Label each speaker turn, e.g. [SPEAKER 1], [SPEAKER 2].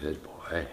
[SPEAKER 1] Good boy.